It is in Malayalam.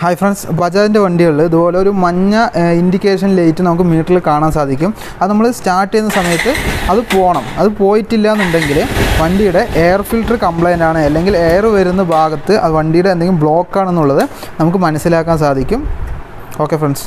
ഹായ് ഫ്രണ്ട്സ് ബജാജിന്റെ വണ്ടികളിൽ ഇതുപോലെ ഒരു മഞ്ഞ ഇൻഡിക്കേഷൻ ലൈറ്റ് നമുക്ക് മീറ്ററിൽ കാണാൻ സാധിക്കും. അത് നമ്മൾ സ്റ്റാർട്ട് ചെയ്യുന്ന സമയത്ത് അത് പോകണം അത് പോയിട്ടില്ല എന്നുണ്ടെങ്കിൽ വണ്ടിയുടെ എയർ ഫിൽറ്റർ കംപ്ലൈന്റ് ആണ് അല്ലെങ്കിൽ എയർ വരുന്ന ഭാഗത്ത് അത് വണ്ടിയുടെ എന്തെങ്കിലും ബ്ലോക്ക് ആണെന്നുള്ളത് നമുക്ക് മനസ്സിലാക്കാൻ സാധിക്കും. Okay friends